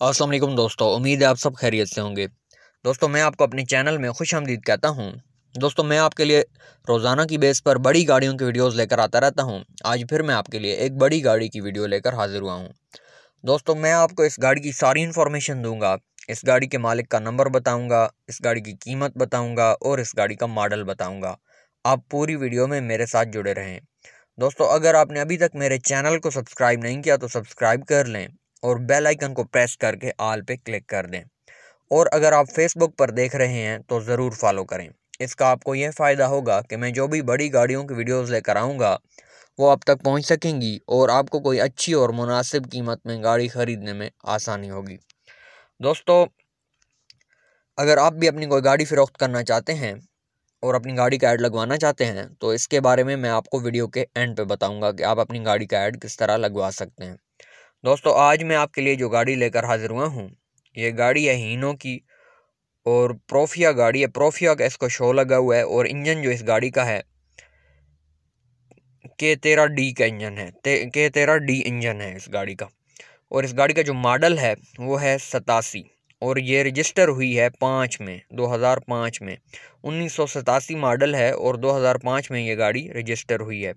असलम दोस्तों, उम्मीद है आप सब खैरियत से होंगे। दोस्तों, मैं आपको अपने चैनल में खुश आमदीद कहता हूँ। दोस्तों, मैं आपके लिए रोज़ाना की बेस पर बड़ी गाड़ियों की वीडियोस लेकर आता रहता हूँ। आज फिर मैं आपके लिए एक बड़ी गाड़ी की वीडियो लेकर हाजिर हुआ हूँ। दोस्तों, मैं आपको इस गाड़ी की सारी इन्फॉर्मेशन दूँगा, इस गाड़ी के मालिक का नंबर बताऊँगा, इस गाड़ी की कीमत बताऊँगा और इस गाड़ी का मॉडल बताऊँगा। आप पूरी वीडियो में मेरे साथ जुड़े रहें। दोस्तों, अगर आपने अभी तक मेरे चैनल को सब्सक्राइब नहीं किया तो सब्सक्राइब कर लें। और बेल आइकन को प्रेस करके आल पे क्लिक कर दें। और अगर आप फेसबुक पर देख रहे हैं तो ज़रूर फॉलो करें। इसका आपको यह फ़ायदा होगा कि मैं जो भी बड़ी गाड़ियों की वीडियोस लेकर आऊँगा, वो आप तक पहुँच सकेंगी और आपको कोई अच्छी और मुनासिब कीमत में गाड़ी ख़रीदने में आसानी होगी। दोस्तों, अगर आप भी अपनी कोई गाड़ी फ़रोख्त करना चाहते हैं और अपनी गाड़ी का ऐड लगवाना चाहते हैं तो इसके बारे में मैं आपको वीडियो के एंड पे बताऊँगा कि आप अपनी गाड़ी का ऐड किस तरह लगवा सकते हैं। दोस्तों आज मैं आपके लिए जो गाड़ी लेकर हाजिर हुआ हूँ ये गाड़ी है हीनो की और प्रोफिया गाड़ी है। प्रोफिया का इसको शो लगा हुआ है और इंजन जो इस गाड़ी का है के तेरह डी का इंजन है। ते, के तेरह डी इंजन है इस गाड़ी का। और इस गाड़ी का जो मॉडल है वो है सतासी और ये रजिस्टर हुई है पाँच में 2005 में। उन्नीस सौ सतासी मॉडल है और 2005 में ये गाड़ी रजिस्टर हुई है।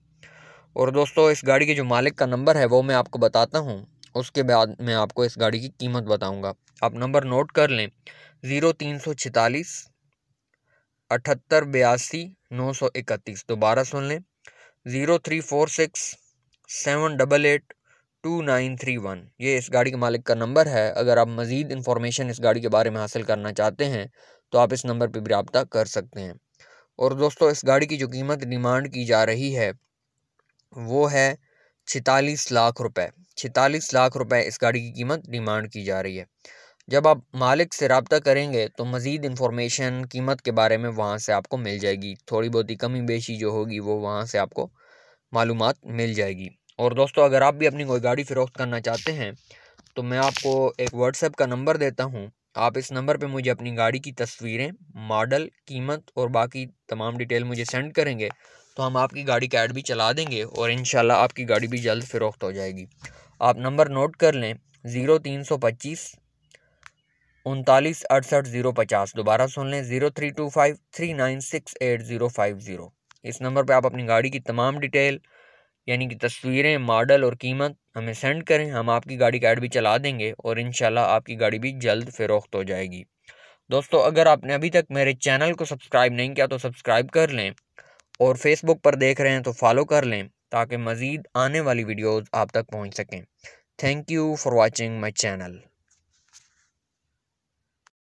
और दोस्तों, इस गाड़ी के जो मालिक का नंबर है, वो मैं आपको बताता हूँ। उसके बाद मैं आपको इस गाड़ी की कीमत बताऊँगा। आप नंबर नोट कर लें। ज़ीरो तीन सौ छितालीस अठहत्तर बयासी, नौ सौ इकतीस। दोबारा सुन लें। Zero three four six, seven double eight, two nine three one. ये इस गाड़ी के मालिक का नंबर है। अगर आप मज़ीद इन्फॉर्मेशन इस गाड़ी के बारे में हासिल करना चाहते हैं तो आप इस नंबर पर भी रबता कर सकते हैं। और दोस्तों, इस गाड़ी की जो कीमत डिमांड की जा रही है वो है छितालीस लाख रुपए। छितालीस लाख रुपए इस गाड़ी की कीमत डिमांड की जा रही है। जब आप मालिक से रबता करेंगे तो मज़ीद इन्फॉर्मेशन कीमत के बारे में वहाँ से आपको मिल जाएगी। थोड़ी बहुत ही कमी बेशी जो होगी, वो वहाँ से आपको मालूम मिल जाएगी। और दोस्तों, अगर आप भी अपनी कोई गाड़ी फ़रोख्त करना चाहते हैं तो मैं आपको एक व्हाट्सएप का नंबर देता हूँ। आप इस नंबर पे मुझे अपनी गाड़ी की तस्वीरें, मॉडल, कीमत और बाकी तमाम डिटेल मुझे सेंड करेंगे तो हम आपकी गाड़ी का ऐड भी चला देंगे और इन आपकी गाड़ी भी जल्द फ़रोख्त हो जाएगी। आप नंबर नोट कर लें, ज़ीरो तीन सौ पच्चीस, उनतालीस अड़सठ ज़ीरो पचास। दोबारा सुन लें, zero three two five, three nine six eight zero five zero. इस नंबर पर आप अपनी गाड़ी की तमाम डिटेल, यानी कि तस्वीरें, मॉडल और कीमत हमें सेंड करें, हम आपकी गाड़ी का ऐड भी चला देंगे और इन आपकी गाड़ी भी जल्द फ़रोख्त हो जाएगी। दोस्तों, अगर आपने अभी तक मेरे चैनल को सब्सक्राइब नहीं किया तो सब्सक्राइब कर लें। और फेसबुक पर देख रहे हैं तो फॉलो कर लें ताकि मज़ीद आने वाली वीडियोज़ आप तक पहुँच सकें। Thank you for watching my channel